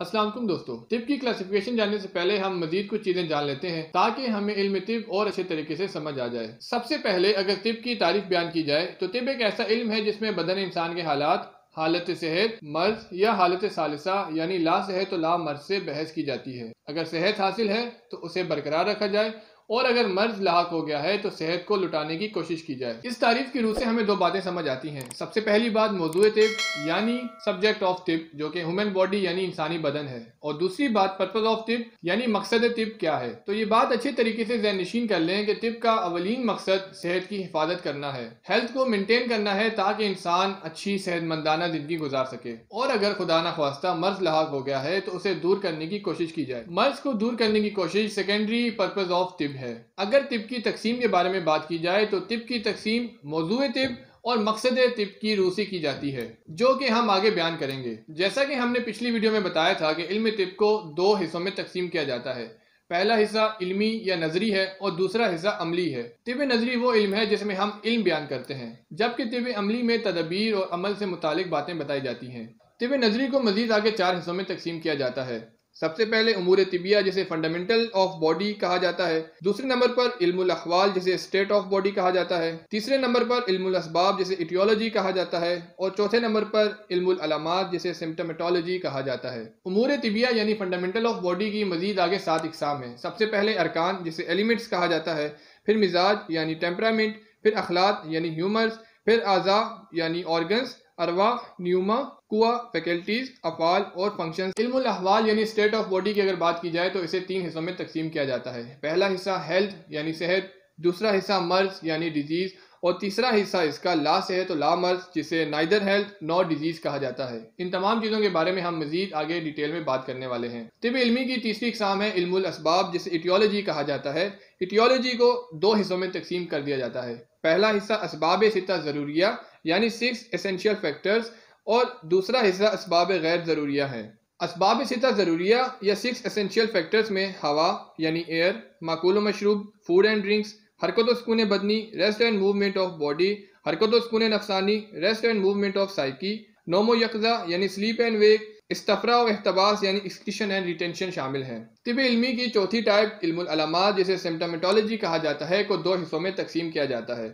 असलम दोस्तों। तिब की क्लासिफिकेशन जानने से पहले हम मजीद कुछ चीज़ें जान लेते हैं ताकि हमें इल्म तिब और अच्छे तरीके से समझ आ जाए। सबसे पहले अगर तिब की तारीफ़ बयान की जाए तो तिब एक ऐसा इल्म है जिसमें बदन इंसान के हालात, हालत सेहत, मर्ज या हालत सालिसा, यानी ला सेहत तो ला मर्ज से बहस की जाती है। अगर सेहत हासिल है तो उसे बरकरार रखा जाए और अगर मर्ज लाक हो गया है तो सेहत को लुटाने की कोशिश की जाए। इस तारीफ़ की रूह से हमें दो बातें समझ आती हैं। सबसे पहली बात, मौजूद तिब यानी सब्जेक्ट ऑफ़ तिब जो कि ह्यूमन बॉडी यानी इंसानी बदन है। और दूसरी बात पर्पज ऑफ़ तिब यानी मकसद तिब क्या है? तो ये बात अच्छे तरीके से जहन नशीन कर लें कि तिब का अवलिन मकसद सेहत की हिफाजत करना है। हेल्थ को मेनटेन करना है ताकि इंसान अच्छी, सेहतमंदाना ज़िंदगी गुजार सके। और अगर खुदा न ख्वास्ता मर्ज लाक हो गया है तो उसे दूर करने की कोशिश की जाए। मर्ज को दूर करने की कोशिश सेकेंडरी पर्पज ऑफ़ तिब है। अगर तिब की तकसीम के बारे में बात की जाए तो तिब की तकसीम मौजू तिब और मकसद तिब की रूसी की जाती है, जो कि हम आगे बयान करेंगे। जैसा कि हमने पिछली वीडियो में बताया था कि इल्म तिब को दो हिस्सों में तकसीम किया जाता है। पहला हिस्सा इल्मी या नजरी है और दूसरा हिस्सा अमली है। तिब नजरी वो इल्म है जिसमें हम इल्म बयान करते हैं, जबकि तिब अमली में तदबीर और अमल से मुतालिक बातें बताई जाती हैं। तिब नजरी को मजीद आगे चार हिस्सों में तकसीम किया जाता है। सबसे पहले उमूर तिबिया, जिसे फंडामेंटल ऑफ़ बॉडी कहा जाता है। दूसरे नंबर पर इल्मुल अखवाल, जिसे स्टेट ऑफ़ बॉडी कहा जाता है। तीसरे नंबर पर इल्मुल असबाब, जिसे इटियोलॉजी कहा जाता है। और चौथे नंबर पर इल्मुल अलामात, जिसे सिम्टमेटोलॉजी कहा जाता है। उमूर तिबिया, यानी फंडामेंटल ऑफ़ बॉडी की मजीद आगे सात इकसाम है। सबसे पहले अरकान, जिसे एलिमेंट्स कहा जाता है। फिर मिजाज, यानी टेम्परामेंट फिर अखलात यानी ह्यूमर्स फिर आज़ा, यानी ऑर्गन्स अरवा, न्यूमा कुआ फैकल्टीज अफाल और फ़ंक्शन इल्महवाल यानी स्टेट ऑफ़ बॉडी की अगर बात की जाए तो इसे तीन हिस्सों में तकसीम किया जाता है। पहला हिस्सा हेल्थ यानी सेहत, दूसरा हिस्सा मर्ज यानी डिज़ीज़ और तीसरा हिस्सा इसका ला सेहत तो ला मर्ज जिसे नाइदर हेल्थ नॉट डिज़ीज़ कहा जाता है। इन तमाम चीज़ों के बारे में हम मजीद आगे डिटेल में बात करने वाले हैं। तिब इलमी की तीसरी इकसाम है इल्मुल असबाब, जिसे इटियोलॉजी कहा जाता है। इटियोलॉजी को दो हिस्सों में तकसीम कर दिया जाता है। पहला हिस्सा इसबाब सिता ज़रूरिया यानी सिक्स एसेंशियल फैक्टर्स और दूसरा हिस्सा इसबाब गैर ज़रूरिया है। इसबाब सिता ज़रूरिया या सिक्स एसेंशियल फैक्टर्स में हवा, यानी एयर माकूल मशरूब फ़ूड एंड ड्रिंक्स हरकत सुकून बदनी rest and movement of body हरकत सुकून नफसानी rest and movement of psyche नोमो यकजा, यानी स्लीप एंड वेक इस्तफरा और अहतबास यानी एक्सक्रीशन एंड रिटेंशन शामिल हैं। तिब इलमी की चौथी टाइप इल्मुलामात जिसे सिम्टमेटोलॉजी कहा जाता है, को दो हिस्सों में तकसीम किया जाता है।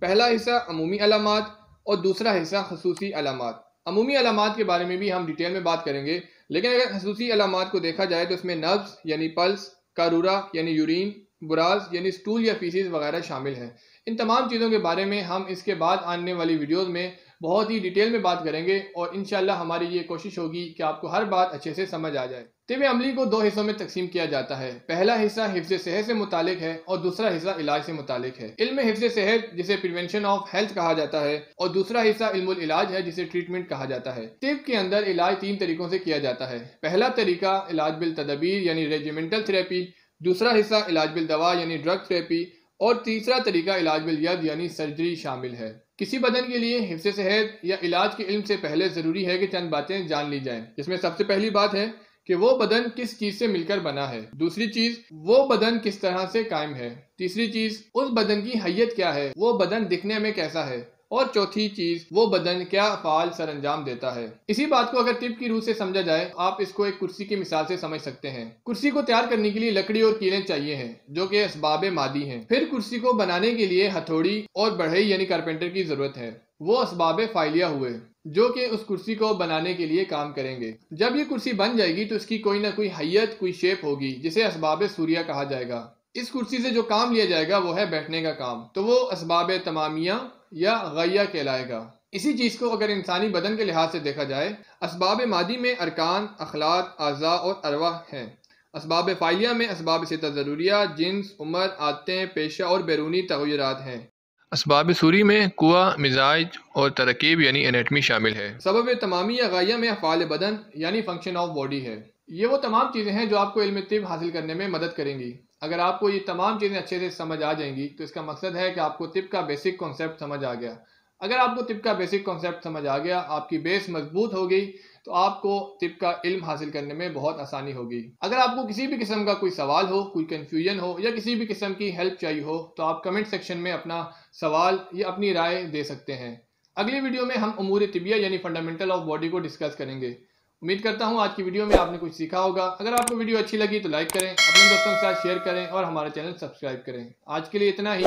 पहला हिस्सा अमूमी अलामात और दूसरा हिस्सा खसूसी अलामत। अमूमी अलामत के बारे में भी हम डिटेल में बात करेंगे, लेकिन अगर खसूसी अलामत को देखा जाए तो उसमें नब्स यानी पल्स, कारूरा, यानी यूरिन, बुराज, यानी स्टूल या फीसिस वगैरह शामिल हैं। इन तमाम चीज़ों के बारे में हम इसके बाद आने वाली वीडियोस में बहुत ही डिटेल में बात करेंगे और इन हमारी ये कोशिश होगी कि आपको हर बात अच्छे से समझ आ जाए। तिब अमली को दो हिस्सों में तकसीम किया जाता है। पहला हिस्सा हिफ्ज सेहत से मुतालिक है और दूसरा हिस्सा इलाज से मुतालिक है। इल्म हिफ्ज सेहत, जिसे प्रिवेंशन ऑफ़ हेल्थ कहा जाता है, और दूसरा हिस्सा इल्मुल इलाज है, जिसे ट्रीटमेंट कहा जाता है। तिब के अंदर इलाज तीन तरीकों से किया जाता है। पहला तरीका, इलाज बिल तदबीर, यानी रेजिमेंटल थेरेपी दूसरा हिस्सा, इलाज बिल दवा, यानी ड्रग थेरेपी और तीसरा तरीका, इलाज बिल यद, यानी सर्जरी शामिल है। किसी बदन के लिए हिफ्स सेहत या इलाज के इल्म से पहले ज़रूरी है कि चंद बातें जान ली जाएँ, जिसमें सबसे पहली बात है कि वो बदन किस चीज़ से मिलकर बना है। दूसरी चीज़, वो बदन किस तरह से कायम है। तीसरी चीज़, उस बदन की हैयत क्या है? वो बदन दिखने में कैसा है? और चौथी चीज़, वो बदन क्या फाल सर अंजाम देता है? इसी बात को अगर टिप की रूह से समझा जाए, आप इसको एक कुर्सी की मिसाल से समझ सकते हैं। कुर्सी को तैयार करने के लिए लकड़ी और कीलें चाहिए हैं, जो कि इसबाब मादी हैं। फिर कुर्सी को बनाने के लिए हथौड़ी और बढ़ई, यानी कारपेंटर की ज़रूरत है। वो इसबाब फाइलिया हुए। जो कि उस कुर्सी को बनाने के लिए काम करेंगे। जब ये कुर्सी बन जाएगी तो इसकी कोई ना कोई हैयत, कोई शेप होगी, जिसे इसबाब सूर्या कहा जाएगा। इस कुर्सी से जो काम लिया जाएगा, वो है बैठने का काम। तो वो इसबाब तमामिया या गैया कहलाएगा। इसी चीज़ को अगर इंसानी बदन के लिहाज से देखा जाए इसबाब मादी में अरकान, अखलाक अज़ा और अरवा हैं। इसबाब फ़ाइलिया में इसबाब से ज़रूरिया, जिन्स, उम्र, आदतें, पेशा और बैरूनी तगैरत हैं। इसबाब सूरी में कुआ, मिजाज और तरकीब यानी एनेटमी शामिल है। सबब तमामी या में अफ़ाल बदन यानी फ़ंक्शन ऑफ़ बॉडी है। ये वो तमाम चीज़ें हैं जो आपको इल्म तिब हासिल करने में मदद करेंगी। अगर आपको ये तमाम चीज़ें अच्छे से समझ आ जाएँगी तो इसका मकसद है कि आपको तिब का बेसिक कॉन्सेप्ट समझ आ गया। अगर आपको तिब का बेसिक कॉन्सेप्ट समझ आ गया, आपकी बेस मज़बूत हो गई तो आपको तिब का इल्म हासिल करने में बहुत आसानी होगी। अगर आपको किसी भी किस्म का कोई सवाल हो, कोई कन्फ्यूज़न हो, या किसी भी किस्म की हेल्प चाहिए हो तो आप कमेंट सेक्शन में अपना सवाल या अपनी राय दे सकते हैं। अगली वीडियो में हम अमूर तिबिया यानी फंडामेंटल ऑफ़ बॉडी को डिस्कस करेंगे। उम्मीद करता हूँ आज की वीडियो में आपने कुछ सीखा होगा। अगर आपको वीडियो अच्छी लगी तो लाइक करें, अपने दोस्तों के साथ शेयर करें और हमारा चैनल सब्सक्राइब करें। आज के लिए इतना ही।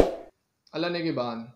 अल्लाह ने के बाद